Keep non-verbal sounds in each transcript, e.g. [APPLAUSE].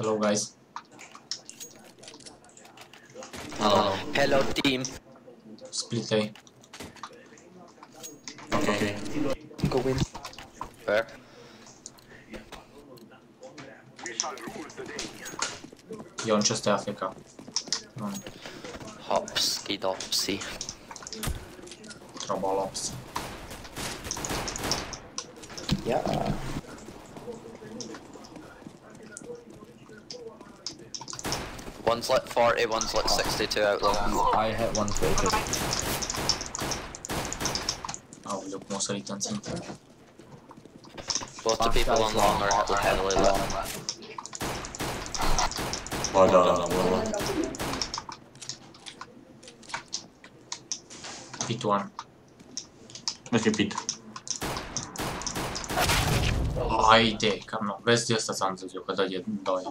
Hello guys. Hello. Hello team. Split A. Okay. Go win. Where? Ion ce este AFK. Nu, Hopsky dopsy. Trobolops. Yeah. One's lit 40, one's lit 62 out low. I hit 130. Aoleu, cum o sărit în țintă. Both the people on long are hit heavily lit. Bă, da, da, da, bă, bă. Pit 1. Merge pit. Haide, cam nu. Vezi de asta ți-am zis eu, că dă e 2.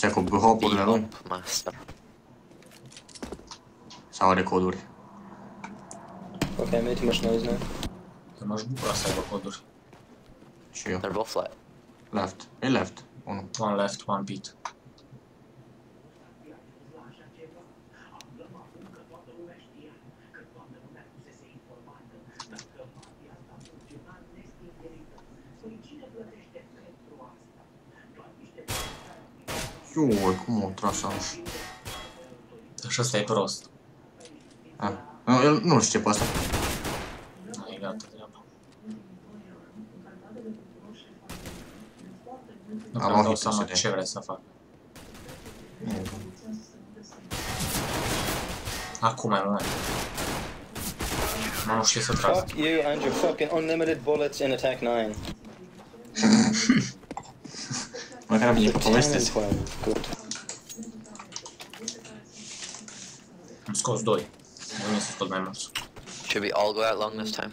Astea cu hopurile lui? Bebop master. Sau are coduri? Okay, I made too much noise now. Că m-aș bucura să aibă coduri. Și eu. They're both lit. Left. E left. Unu. One left, one pit. Ioi, cum o tras așa? Și ăsta e prost. Ah. Nu, el nu știu ce pe asta. Da, e gata treaba. Nu Am prea dau auzit seama SSD. ce vrei să fac. Acum e momentul. Mă, nu știu ce să trag. Fuck you and your fucking unlimited bullets in attack 9. Măcar am For e 10 and povesteți. 12. Good. Am scos 2. Nu mi să scot mai. Should we all go out long this time?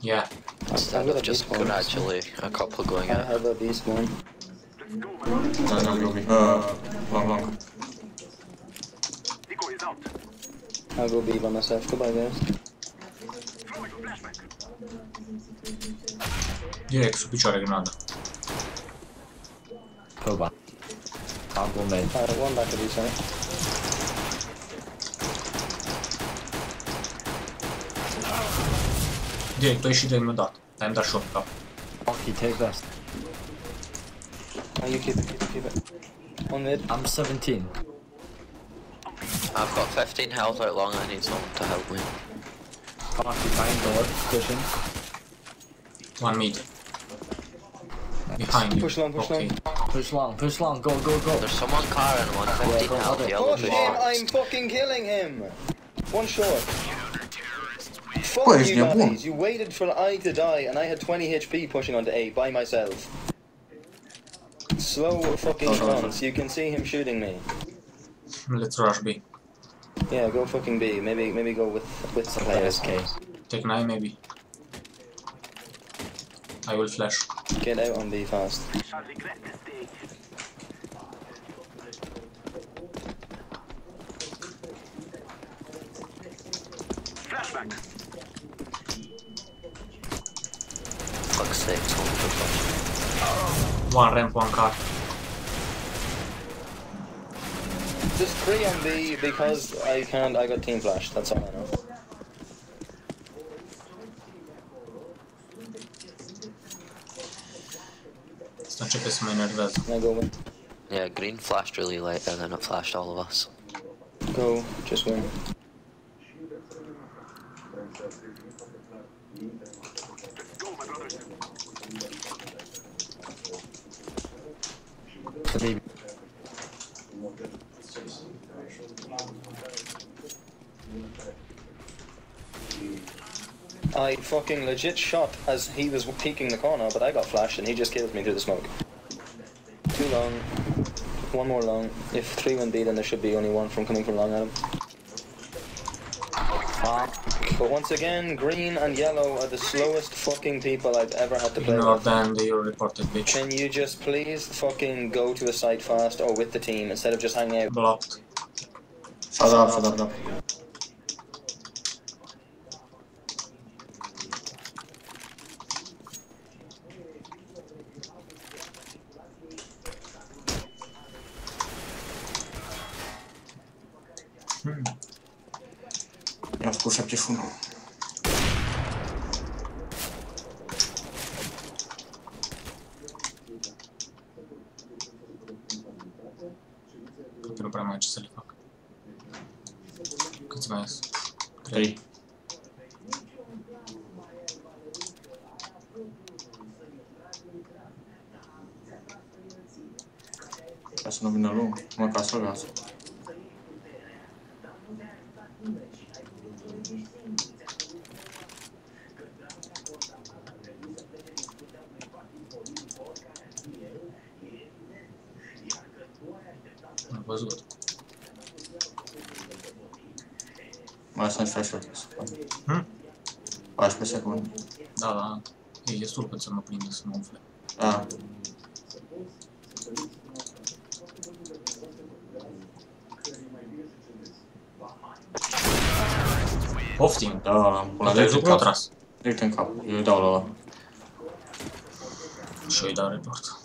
Yeah. Instead of just beast one. gradually a couple going I out. have a beast one. Da, da, Gobi. Uh, long, long. I'll go B by myself. Goodbye, guys. Direct sub picioare grenada. I'll mid. Alright, one back at B side. Direct, tu ai ieșit de mi dat. Ai-mi dat shot cap. Fucky, take this. Oh, you keep it, keep it, keep it. One mid. I'm 17. I've got 15 health out long, I need someone to help me. Fucky, behind door. Pushing. One mid. Behind you. Push long, push okay. long. Push long, push long, go, go, go. There's someone car and one 15 Yeah, health, go, yellow Push bush. him! I'm fucking killing him! One short. Fuck What is you, your baddies. one? You waited for I to die, and I had 20 HP pushing onto A by myself. Slow fucking Oh, no, no. response. You can see him shooting me. Let's rush B. Yeah, go fucking B. Maybe maybe go with with the players. SK. Take 9 maybe. I will flash. Get out on B fast. Fuck's sake, someone push One ramp, one car. Just three on B because I can't. I got team flash. That's all I know. Să începe să mă enervez. I go win. Yeah, green flashed really late and then it flashed all of us. Go. Just win. Three. I fucking legit shot as he was peeking the corner, but I got flashed and he just killed me through the smoke. Too long. One more long. If three went B, then there should be only one from coming from long at him. But once again, green and yellow are the slowest fucking people I've ever had to play Ignore with. them, they reported bitch. Can you just please fucking go to a site fast or with the team instead of just hanging out? Blocked. Shut up, shut up, shut up. Am văzut. Mai sunt 60 Hmm? 14 secunde. Da, da. E destul cât să mă prindă să mă umfle. Da. Poftim! Da, am până L-a de văzut că a tras. Direct în cap. Eu îi dau la ăla. Și eu îi dau report.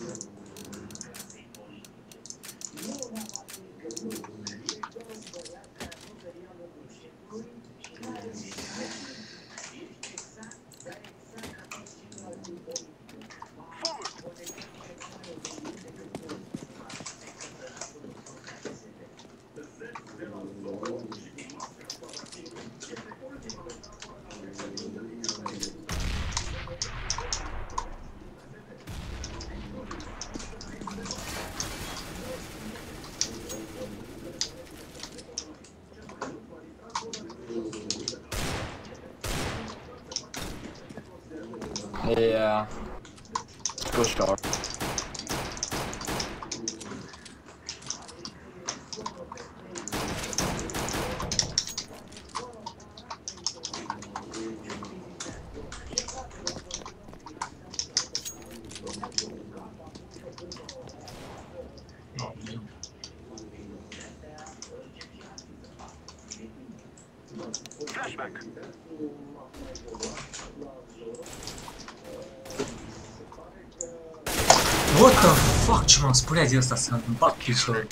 Fuck? Ce m-am speriat de asta să-mi bat piciorul.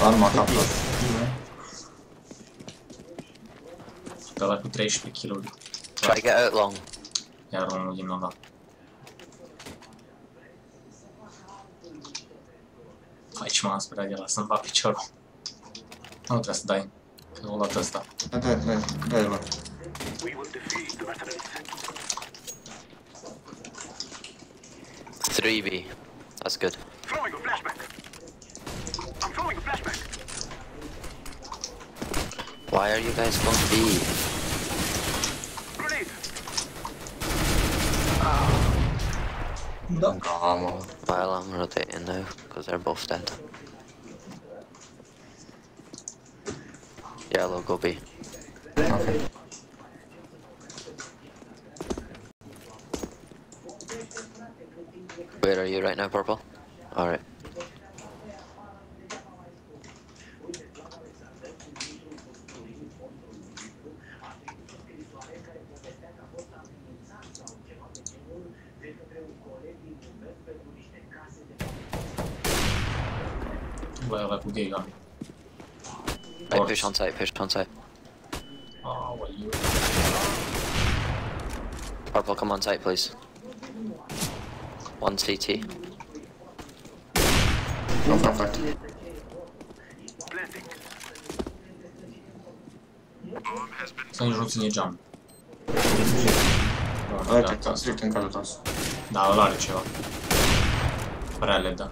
Dar nu m-a captat. De la cu 13 kg. Try to get out long. Iar unul din ăla. Aici m-am speriat de la să-mi bat piciorul. Nu trebuie să dai. Că o luat ăsta. Da, da, da, da, dead. Yellow, go B. Ok. Where are you right now, purple? Alright. Bă, ăla cu gay gun. Right, push on site, push on site. Aoleu. Purple, come on site, please. One CT. Nu fac fact. Planting. Să nici nu ține geam. Ăla Da, e da, strict în cadrul tas. da, ăla are ceva. Prea le da.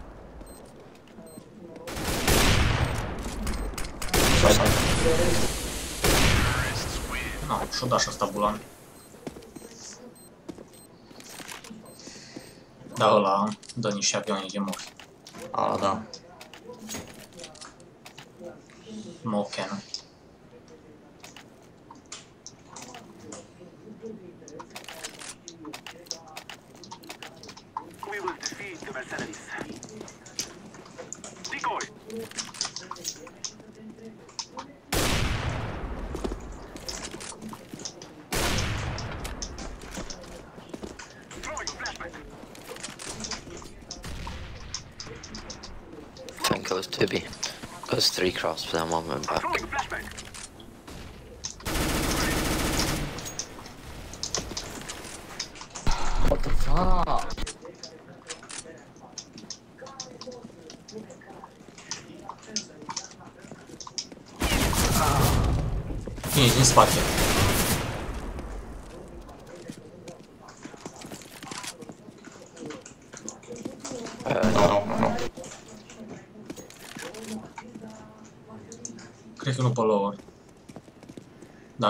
Stai, stai. Na, și-o da și ăsta bulan. Da, ăla dă niște avioane de morți. A, da. Moken. We will defeat the mercenaries. Decoy. Throwing a flashback. Was 2B. There's three cross, but then one went back.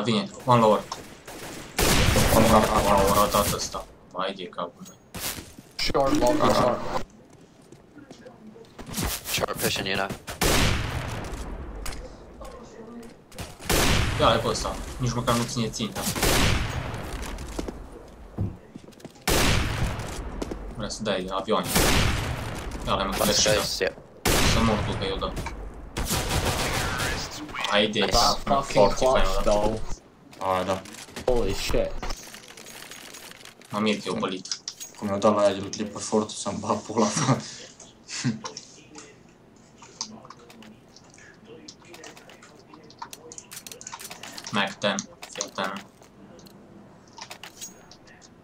Da, vine. One lower. One Wow, more. a ratat ăsta. Mai de capul meu. Short, long, Uh-huh. short. Short pushing you now. Ia, ai pe ăsta. Nici măcar nu ține ținta. Vrea să dai avioane. Ia, le-am Last înțeles și da. guys, yep. Să mor tu că eu dau. Hai de Nice. That fucking foarte fain clutch, ăla. though. A, da. Holy shit. Mă mir că e opălit. Cum i-au dat la aia de, de pe fort să-mi bag pula. Mac 10, fii atent.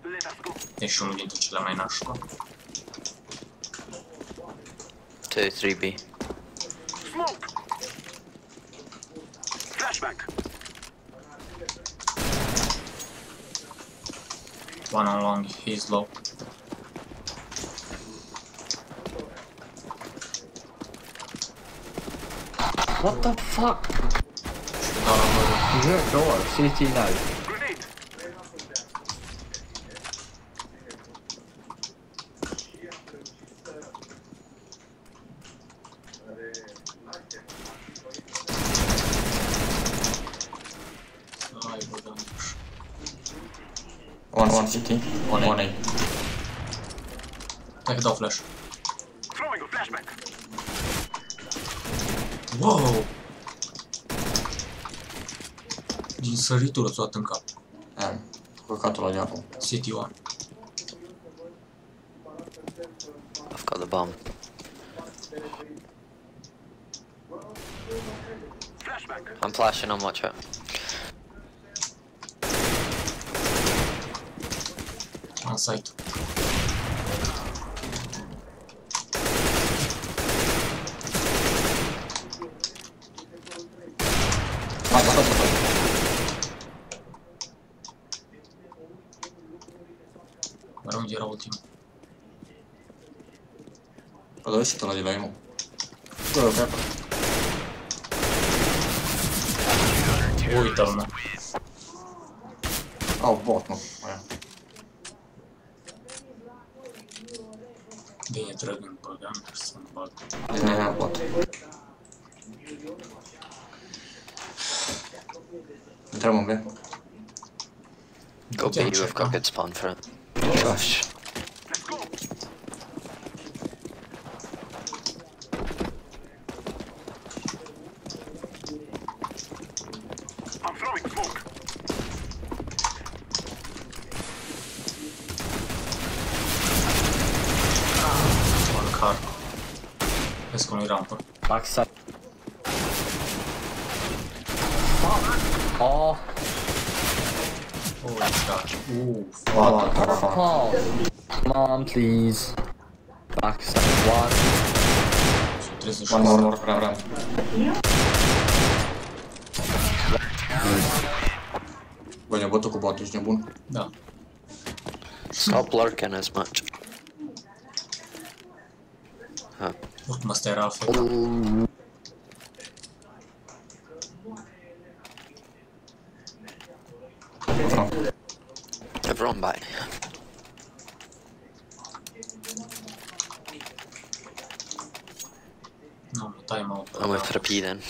Let us go. Ești unul dintre cele mai nașpa. 2, 3B. Smoke. One on long, he's low. What the fuck? Dau la mărul. He's door. CT now. Grenade. Hai, bă, da. One, one city. One, one A. Hai că dau flash. Throwing a flashbang. Wow! Din săritură ți-o dat în cap. Aia, căcatul ăla de. City One. I've got the bomb. Flashbang. I'm flashing on, watch out. On site. Bă, dar ăsta ăla de la emo. Bă, pe apă. Uite-l, mă. Au, bot, mă. Aia. Bine, trăgând, băgam, să-mi bag. De aia, bot. Intrăm în B. Go B, Yeah, we've check got out. good spawn for it. Gosh. Let's go. I'm throwing smoke. One car. Vezi cum e rampă. Backside. Fuck. Oh. Holy gosh. Uff. What the fuck? Oh. Come on, please. Backside. One. Și 36. One more, more, ram, ram. Bă, ne bătă cu botul, ești nebun? Da. Stop lurking as much. Huh. Oricum asta era altfel. Oh. Everyone back. Nu, nu, time-out. I'm with for a P then.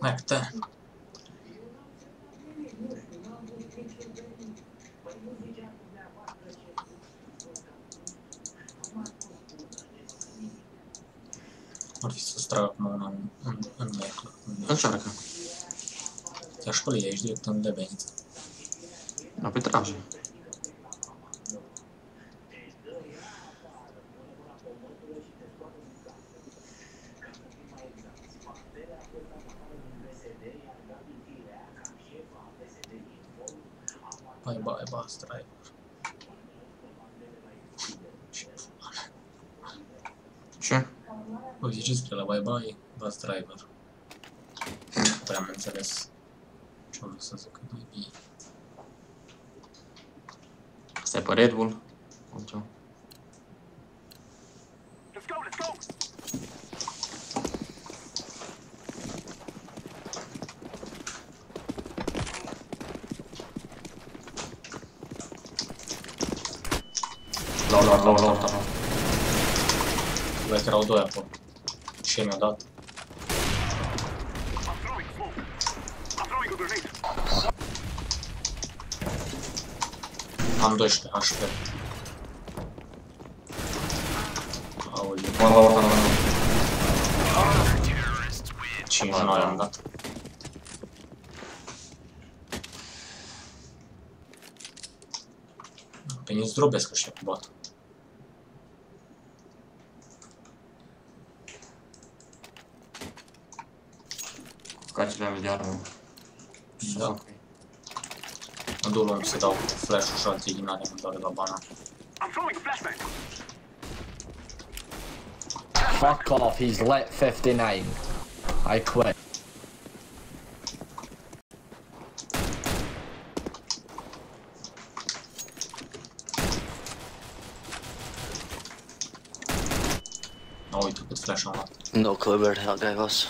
Mac 10. Ar fi să-ți trag acum una în, în, în Mac. În Mac. Încearcă. Bye bye bus driver. Nu prea am înțeles ce am vrut să zic. Bye bye. Asta e pe Red Bull? Sau ce? Let's go, let's go. L-au luat, l-au luat, l-au luat. Cred că erau doi acolo. Și mi-a dat. I'm throwing smoke. I'm throwing a grenade. Am 12 HP. Aoleu, One la orta, la orta. 5 noi am dat. Pe nici zdrobesc ăștia cu bot. Cacile ale de armă. Ce Da. fac? Mă duc lung să dau flash-ul și alții din alea, mă doare la bana. I'm throwing a. Fuck off, he's lit 59. I quit. Nu uite cât flash am luat. No clue where the hell guy was.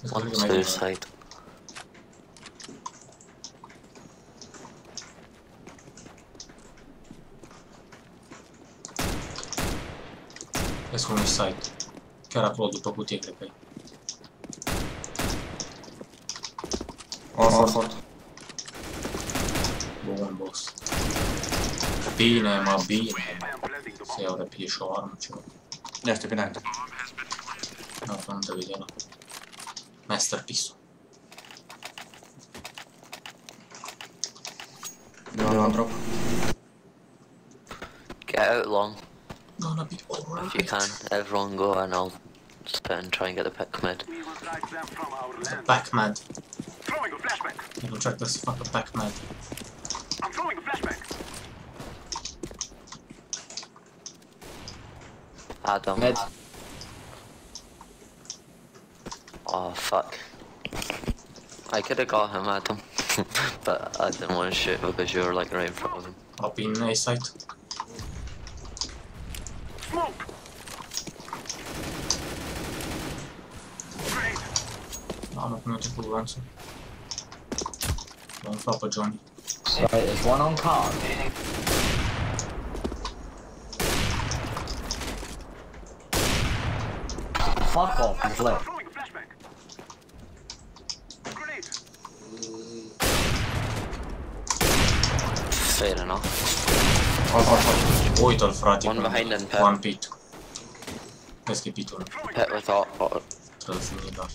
Vezi că On cred the că mai other bine. side. Vezi cum e site. Chiar acolo după cutie, cred că e. O, fort, fort. Bun, boss. Bine, mă, bine. I am planting the Să bomb. iau repede și o armă, ceva. Ia este înainte. Nu, că nu trebuie de la. Masterpiece-ul. De la drop. Get out long Gonna be if you can. Everyone go and I'll sit and try and get the pick mid. We will drive them from our land. Pac-Man. Throwing a flashbang. El încearcă să facă Pac-Man. I'm throwing a flashbang. Adam. Mid. Oh fuck. I could have got him, Adam. [LAUGHS] but I didn't want to shoot because you were like right in front of him. Up in A site. Smoke. Grenade. Da, mă, cum eu cu lanțul. L-am umflat pe Johnny. Right, there's one on card. Fuck off, he's lit. I'm throwing a flashbang. Grenade. Fair enough. Fort, fort, fort. Uite-l, frate. One cum- behind and pit. One pit. Vezi că e pitul. Throwing Hit with all. all Trebuie să fie doar.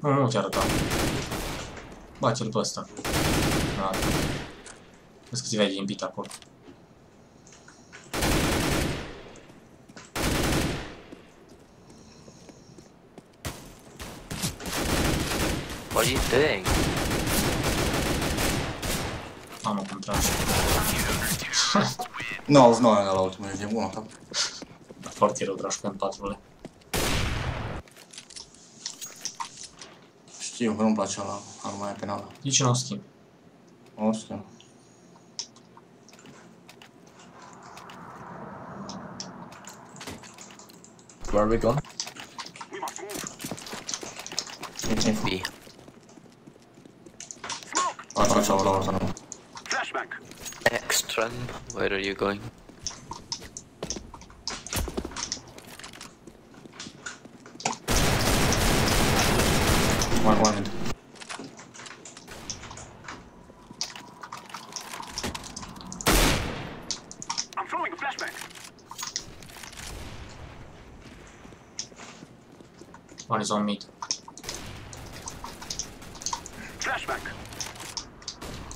Nu, nu te arăta. Bate-l pe ăsta. Da. Vezi că ți vede din pit acolo. what are you doing? Mamă, cum tragi. Nu, au noi la ultimul, e bună ta. Foarte rău, dragi, pe patrule. Știu că nu-mi place la arma aia penală. De ce nu o schimb? O știu. Where are we going? We must move. Nici info. B. Smoke. Faci așa la orta nu. Flashbang. X. Where are you going? One, one. I'm throwing a flashbang. One is on mid.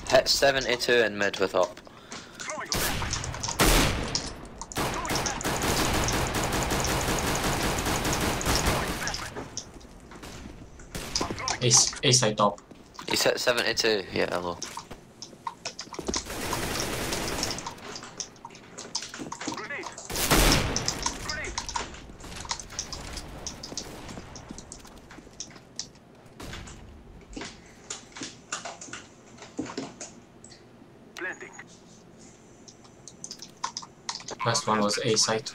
Hit 72 in mid with up. Throwing a flashbang. A, A side top. He's hit 72. Yeah, hello. Was A side.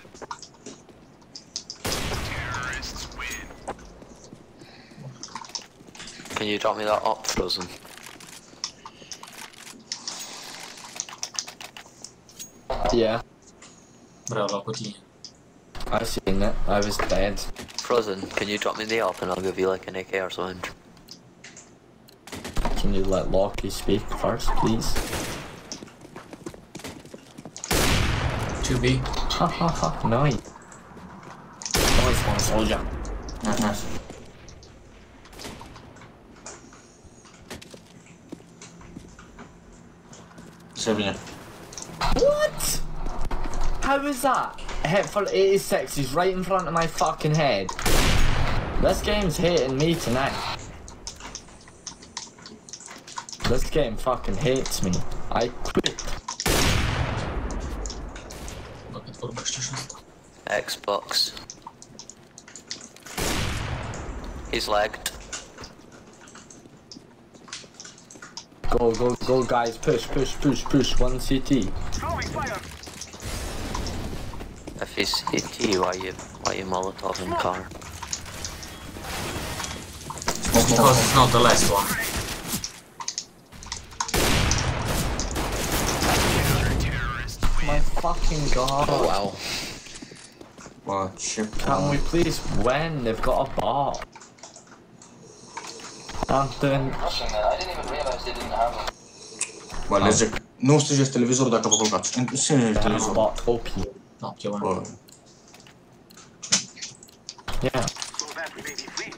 Terrorists win. Can you drop me that up, Frozen? Yeah, Vreau la cutie. I've seen it. I was dead. Frozen, can you drop me the up and I'll give you like an AK or something? Can you let Lockie speak first, please? 2B. Ha ha ha, nice. Nice one, soldier. Nice, nice. Seven. What? How is that? Hit for 86, he's right in front of my fucking head. This game's hating me tonight. This game fucking hates me. I quit. Bă, cât vorbește și ăsta. Xbox. He's lagged. Go, go, go, guys, push, push, push, push, one CT. Throwing. If he's CT, why you why you Molotov in car? Because it's not the last one. My fucking god. Oh wow. Bă, ce Can we please win? They've got a bot. I'm doing. Rushing that. I didn't even realize I've them. Bă, le zic, nu televizorul dacă vă culcați. Strângeți televizorul. Bot OP. No, ce bun. Bă, Yeah. So that we may be free.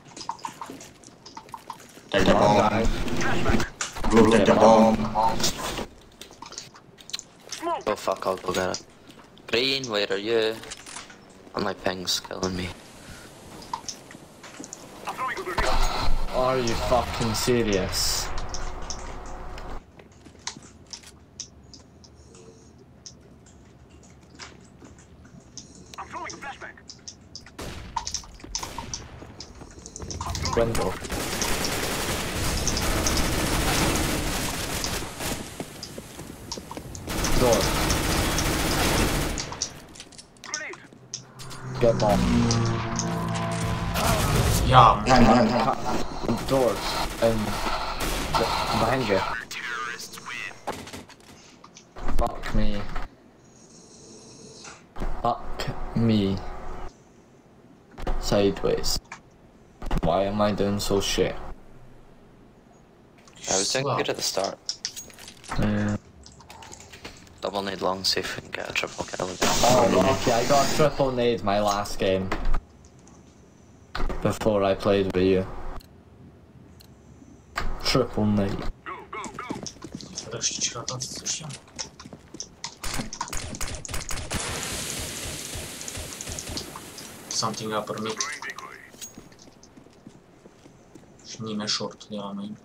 take the bomb. Guys. Blue, take the bomb. Smoke. Oh fuck, I'll go get it. Green, where are you? And my ping's killing me. Are you fucking serious? I'm throwing a flashbang. Window. Door. Grenade. Get bomb. Ja, Hand, hand, hand. Door. And behind you. Terrorists win. Fuck me. Fuck me. Sideways. Why am I so shit? I was doing good at the start. Yeah. Double need long, see if we can get a triple kill again. Oh, okay, I got a triple nade my last game. Before I played with you. Triple nade. Go, go, go. Ferește-și ratați să știu. Something up mid Throwing decoy. și nimeni short de la noi.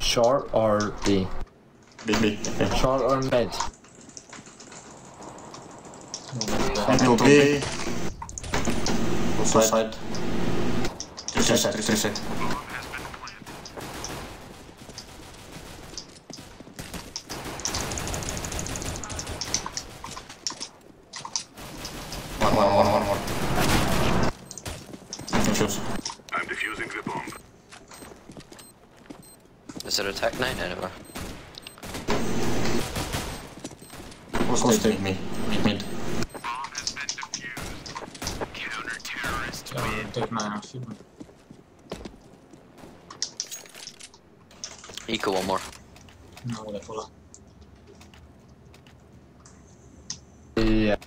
Short or B? Big, big. Okay. Short or mid? Into B. Also side. Three side, three three side. One, one, one, one, one. Choose. I'm defusing the bomb. Is there a tech nine anywhere? Who's take me? Mid, mid. Bomb has been defused. Counter-terrorist Ja win. Tek na jedan film. Eco one more. No, bude pola. Yeah.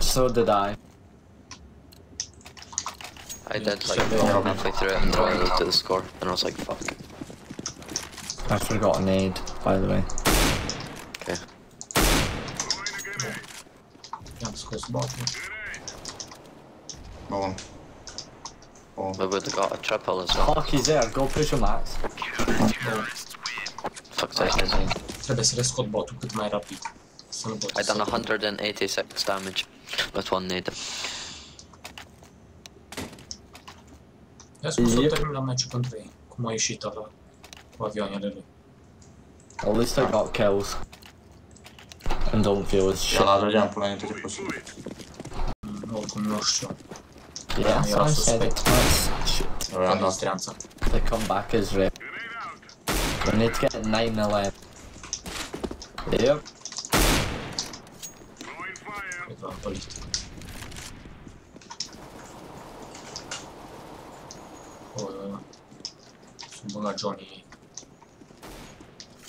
So did I. I did like Yeah. halfway through it until I looked at the score, and I was like, fuck. I forgot an aid, by the way. Okay. I-am scos botul. Bun. Bun. We would have got a triple as well. Fuck, he's there. Go push him, Max. Fuck's I sake. can Trebuie să le scot botul cât mai rapid. Să nu pot I done să- 186 damage with one nade. I-a spus să Yep. termin la meciul contra ei. Cum a ieșit ăla cu avioanele lui. At least I got kills. And don't feel as shit. Ja la dădeam până înainte de pus. Mm, Oricum nu știu. Yeah, so Era I said it. suspect. That's shit. Eu i-am dat. Streanța. The comeback is real. We need to get 9-11. Yep. Cred că a pălit. O, Sunt băgat Johnny.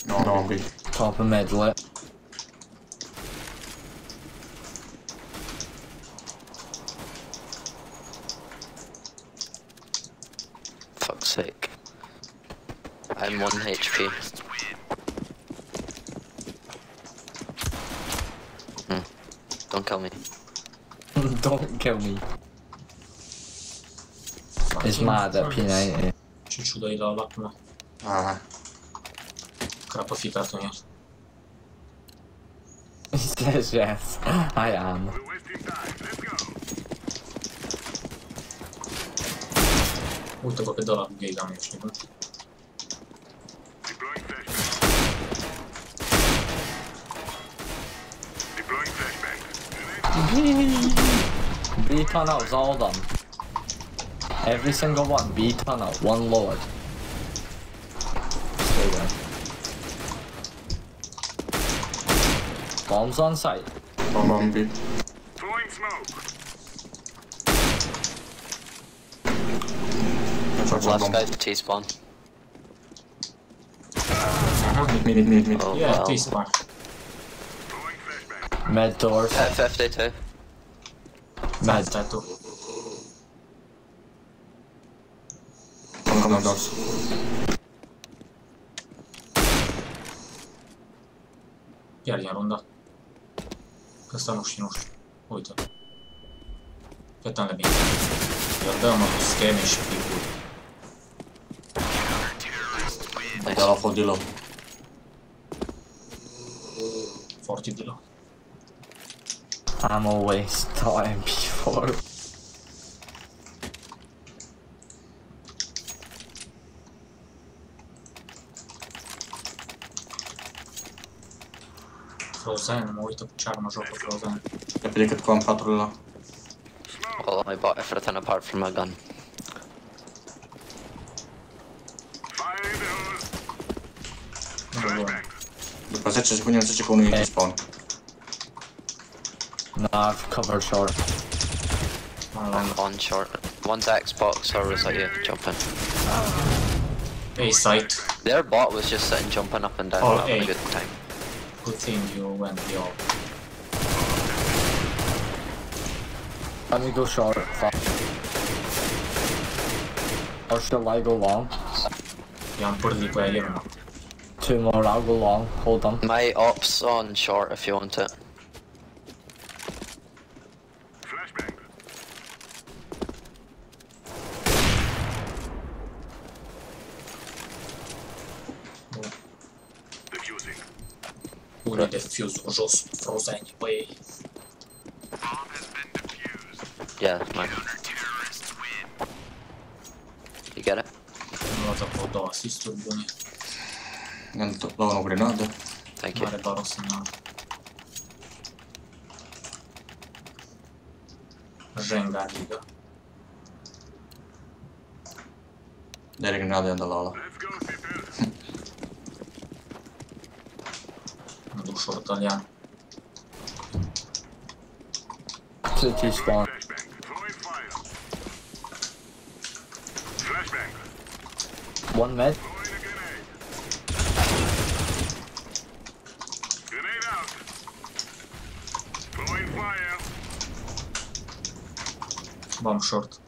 Nu, nu am pic. Top of mid lit. Fuck's sake. I'm 1 HP. Hmm. Don't kill me. [LAUGHS] don't kill me. He's mad at P90. Ce ciudă e la ăla acum. Aha. Crapaficat în el. He says yes. I am. Uite-vă pe de ăla cu gay damage, știi, nu? B turnouts, all of them. Every single one, B turnout, one lord. Stay there. Bombs on site. Bomb on B. Throwing smoke. Last guy's T spawn. Mid, mid, mid, mid. Oh, yeah, T spawn. Med door. F52. Dai, cioè tu. Come addosso. Iar, iar, onda. Că ăsta nu știu, nu știu. Uite. Pe tale bine. Iar dă mă cu scheme și picuri. Dai la foc din. Forti di là. I'm always time. Thought MP4. Frozen, mă uită cu ce armă joc cu Frozen. Repede decât cu am 4 la. Well, I bought everything apart from my gun. Fire in the hole. Nu mă Flashbang. După 10 secunde îmi zice e spawn. No, I've covered short. I'm on short. One's Xbox, or was that you jumping? Ei, site. Their bot was just sitting jumping up and down, Oh, having a hey. good time. Good thing you went the all. Let me go short. Fuck. Or shall I go long? Yeah, I-am pârdit pe el, mă. Two more, I'll go long. Hold on. My op's on short if you want it. Flashbang. Bun. Defusing. Pune de fuse jos, Frozen, pe ei. Bomb has been defused. Yeah, man. You get it? Nu luați acolo două asisturi bune. Mi-am dat la o grenadă. Thank you. are doar o semnal. Jenga Liga. De grenadă i-am dat. Let's go, duruş ortalayan. Çekil spawn. One med. Bomb short.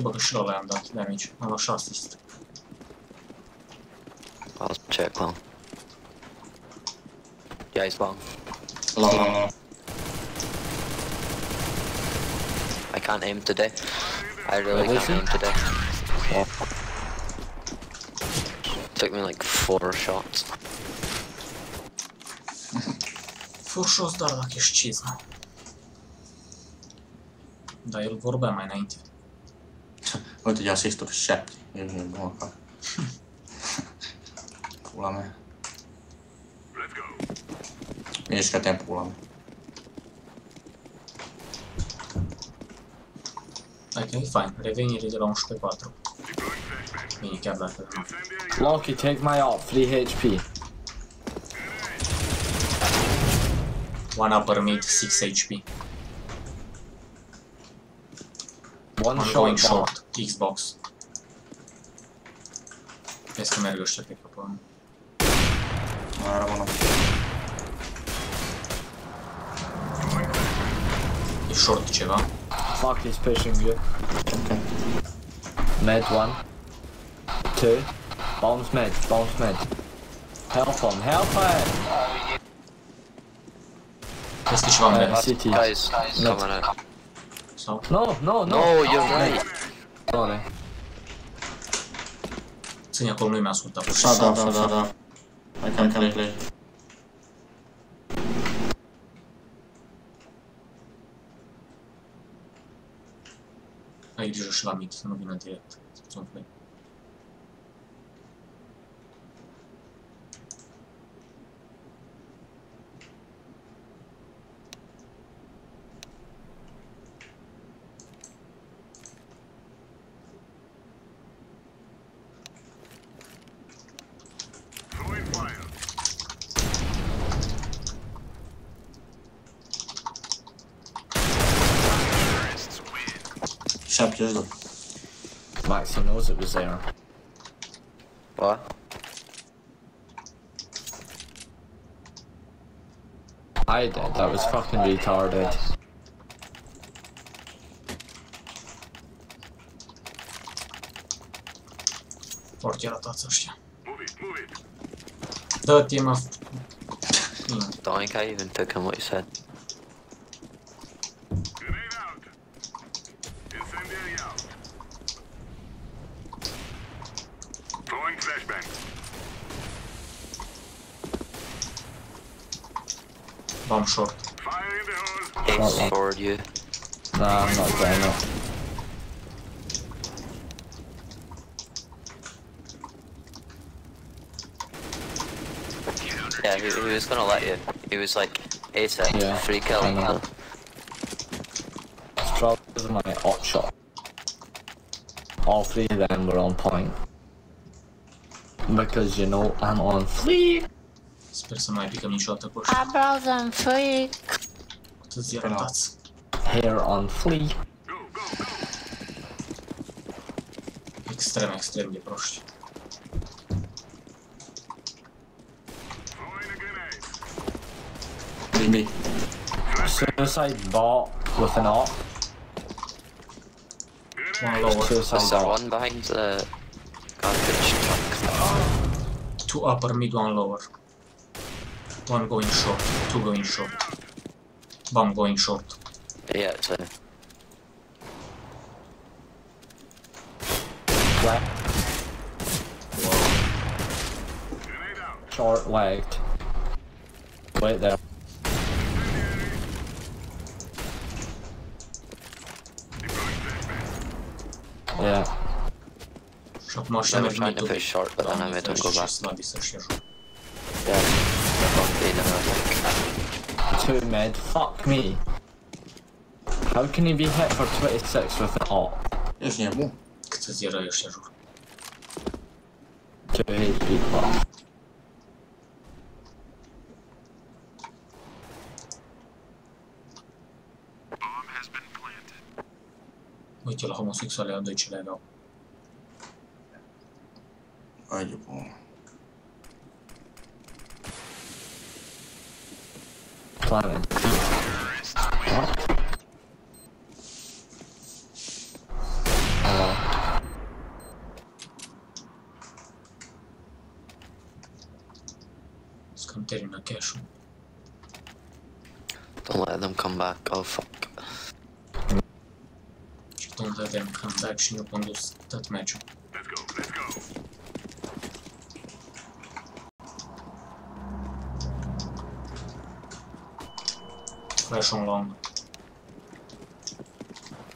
Uite bă că și ăla i-am dat damage. Am luat 6 asist. I'll check long. Yeah, he's long. La, la, la. I can't aim today. I really What is can't aim it? today. Took me like four shots. Furșos, dar dacă ești cizmă. Da, el vorbea mai înainte. Uite, ia asisturi, chat. E bine, bun, ca. Pula mea. Let's go. Ești ca timp, pula mea. Adică e fain, revenire de la 11-4. Deploying flashbang. Bine, chiar dacă... Incendiary Loki, take my op, 3 HP. One upper mid, 6 HP. One One going shot bomb. short, Xbox. Vezi că merg ăștia, cred că pe... Mai rămână. E short ceva. Fuck, he's pushing you. Ok. Med one. Two. Bombs med, bombs med. Help him, help him! Vezi că ceva în Uh, red. CT. Guys, coming out. Sau? No, no, no! No, you're right. Sorry. Ține acolo, nu-i mi-a ascultat. Da, da, da, da, da. Hai că care play. Ai grijă și la mid, să nu vină direct. Să un play. 72. Maxi knows it was there. What? I did, that was fucking retarded. Foarte arătați ăștia. Move it, move it. Dă-te, mă. Don't think I even took him what you said. Bomb short. Fire in the hole. One. forward you. Nah, I'm not getting it. Yeah, he, he was gonna let you. He was like, ace it, Yeah, free kill. I know. It's probably my hot shot. All three of them were on point. Because you know I'm on fleek. Sper să nu mai picăm niciodată cu ăștia. I brought them fleek. Atâți arătați. Hair on fleek. Go, go, go. Extrem, extrem de proști. Throwing a grenade. Limbi. Suicide bot with an op. One lower. Suicide bot. one behind the garbage truck? Two upper mid, one lower. One going short. Two going short. Bomb going short. Yeah, it's a Left, Grenade short legged. Wait there. Yeah. Și acum ăștia They merg trying to push short, but then I made them go back. 2 mid. Fuck me. How can he be hit for 26 with an AWP? Już nie mu. Kto zjera już się żur. 2 HP buff. Uite la homosexuale, am 2 level. Ai. planet. What? Hello. Let's come take a location. Don't let them come back. Oh fuck. Don't let them come back. She opened that matchup. Flash on long.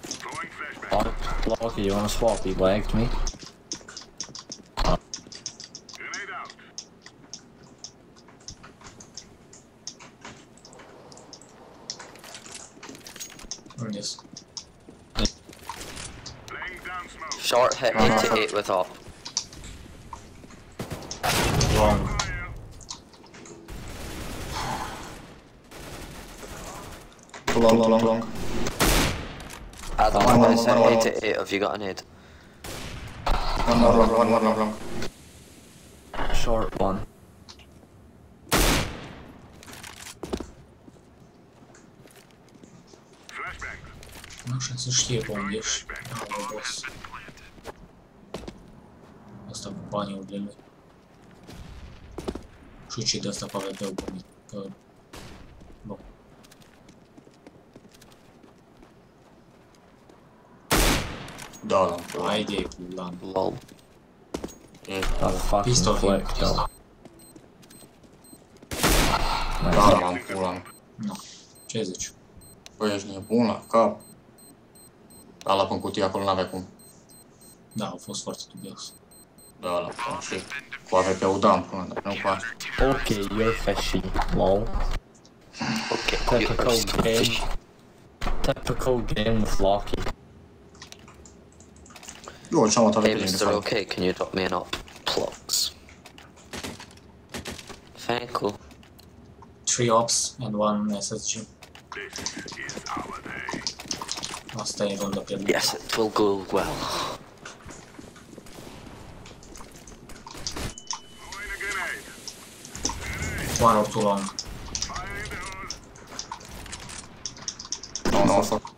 Throwing Locky, you wanna swap? He lagged me. Grenade out. Unde -s? Laying down smoke. Short hit 8 to 8 with op. Long, long, long, long. Adam, One more, I said 8 to 8. Have you got an 8? One more long, one more long, long. Short one. Flashbang. Nu așa să știe pe unde ești. Au, boss. Asta cu banii Da, long. Haide cu lan. Lol. E, That fucking Pistol him. flick though. da, long, pula. Nu. Ce zici? Băi, ești nebun la cap. Ala pe cutie acolo n-avea cum. Da, a fost foarte dubios. Da, la și cu AVP-ul da, până, dar nu cu asta. Okay, you're fishy. Lol. [LAUGHS] Okay, you Typical are so game. fishy. Typical game with Locky. Eu ce-am atât Hey, de Mr. bine. Okay, can you drop me an op? Plugs. Thank you. Three ops and one SSG. This is our day. Asta e runda pierdută. Yes, it will go well. Throwing a grenade. One or two long. Fire in the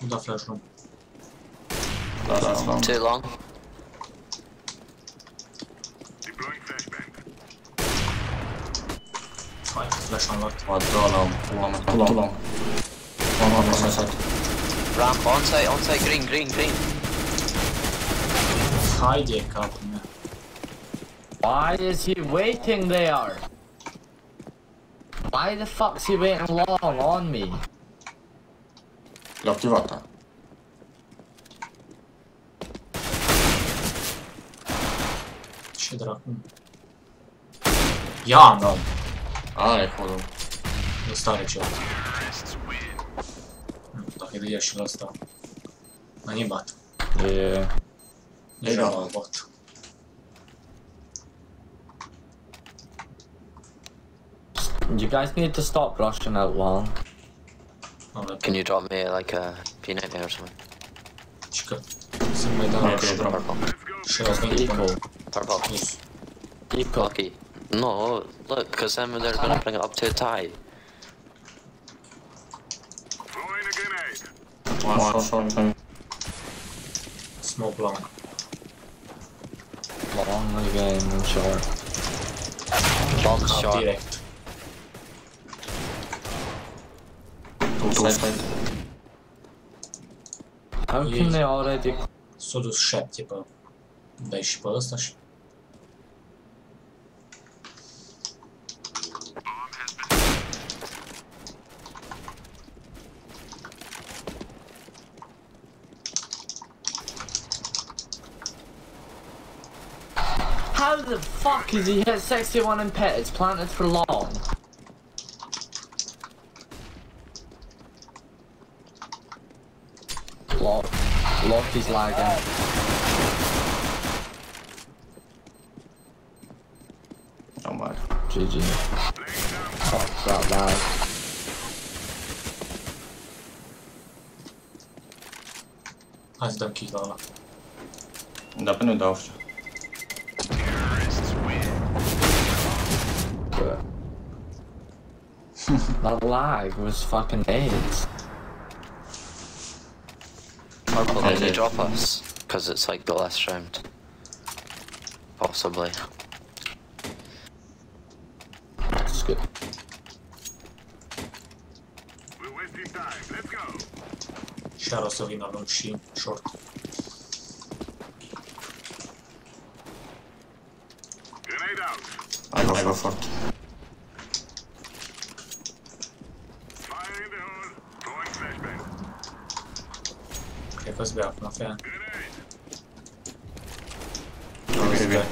hole. Nu, nu, o să... Nu flash long. Da, da, da. Too long. Deploying flashbang. Flash on lot. Ba, da, long, pula mea. Tu long, tu long. Long, long, long, side. Ramp on site, on site, green, green, green. Haide, capul meu. Why is he waiting there? Why the fuck's he waiting long on me? Le-a activat, da. Ce dracu. Ia, da. Are codul. Stare ceva. Nu, Dacă îi dădea și la asta. Dar nu. Yeah. Deja da. l-a bat. You guys need to stop rushing out long. Avea Can you drop me like a P90 or something? Și că să mai dau Ok, și drop. Purple. și ăla vine Equal. până Purple. sus. Equal. Lucky. No, look, because then they're gonna bring it up to a tie. Throwing a grenade. One short, short, short. Smoke long. Long again and short. Long Cap shot. direct. Two side. How can they already S-a dus șapte pe... Dai și pe ăsta și... How the fuck is he hit 61 in pit? It's planted for long. Lock is lagging. Oh my. GG. Fuck oh, that lag. Hai să dăm kick la ăla. Da, pe nu dau știu. But [LAUGHS] that lag was fucking AIDS. Purple, Okay, can drop us? Because it's like the last round. Possibly. It's good. We're wasting time. Let's go. Și o să vină lung și short. Grenade out. I go, I go for it. Fire in the hole. Throwing flashbang. Cred că-ți bea acum, fea. Grenade. Okay, okay.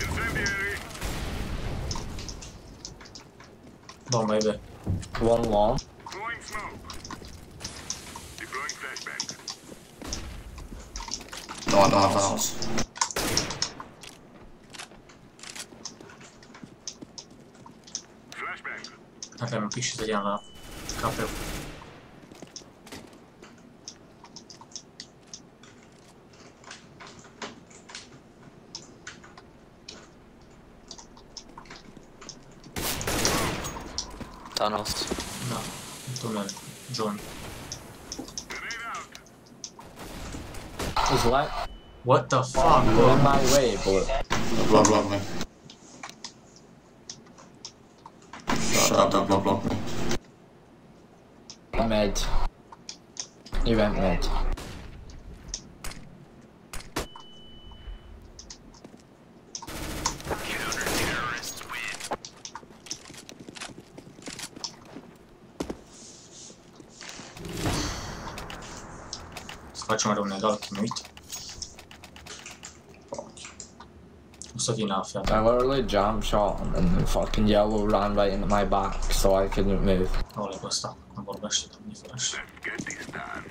Incendiary. Bomba e B. One long. Throwing smoke. Deploying flashbang. No, no, no, house. Flashbang. Aveam un pic și stăteam la Tunnels. Da, tunel. John. Grenade out. He's What the fuck, in bro? my way, but Block, block me. Shut up, block, block, block me. mid. He went mid. Să facem rău un egal chinuit. O să vină afea. I literally jump shot and the fucking yellow ran right into my back so I couldn't move. Ole, pe ăsta, cum vorbește, domnii fărăși. Let's get this done.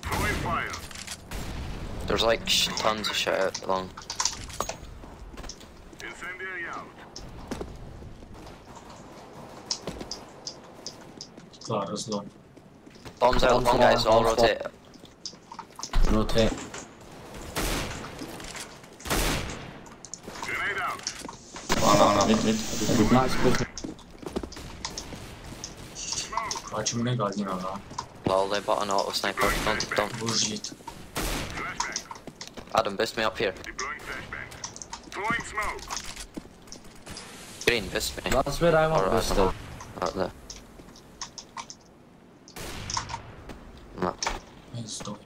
Throwing fire. There's like sh- tons of shit out along. Clar, îți luăm. Bombs out, Bombs long long, guys, all bombs rotate. Rotate. Grenade out. No, no, no, mid, mid. Good, mid. Nice good. Smoke. Facem un egal din. Lol, they bought an auto sniper. Don't, don't. Bujit. Flashbang. Adam, boost me up here. Deploying flashbang. Throwing smoke. Green, boost me. That's where I want Or, this uh, though. Out there. No. Vezi, doi.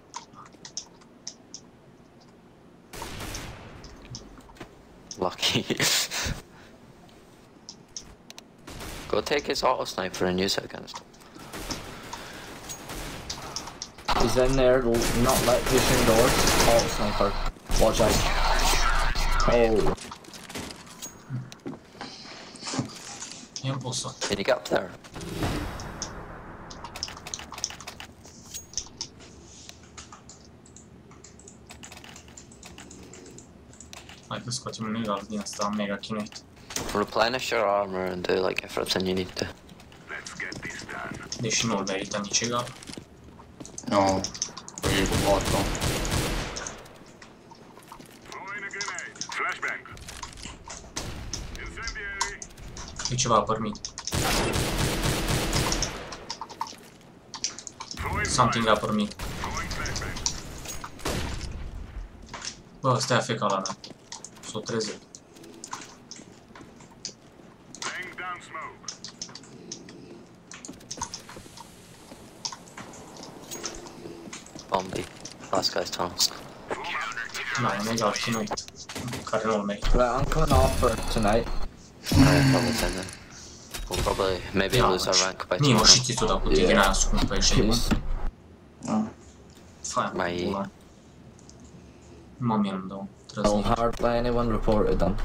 Lucky. Go take his auto sniper and use it against him. He's in there, l- not let pushing doors. Oh, sniper. Watch out. Oh, E un po' sotto. Can you get up there? Hai că scoatem un egal din asta mega chinuit. Replenish your armor and do like everything you need to. Let's get this done. Deși nu merită nici egal. No. Okay, good bot, no. Throwing a grenade. Flashbang. Incendiary. E ceva permit. Throwing Something fire. a permit. Throwing flashbang. Bă, ăsta e feca la mea. S-o trezit. Laying down smoke. Bombi. Last guy's tunnels. Da, e un egal chinuit. Care nu-l merită. right, I'm coming off for tonight. Alright, probably ten then. We'll probably maybe Da, lose mă, our rank by Nici mă tomorrow. și ți-o dau cu tine, Yeah. n-ai ascuns pe și Jeez. No. Faia, Mai- pula. Mă, mie nu-mi dau. No Trăzit. anyone reported them.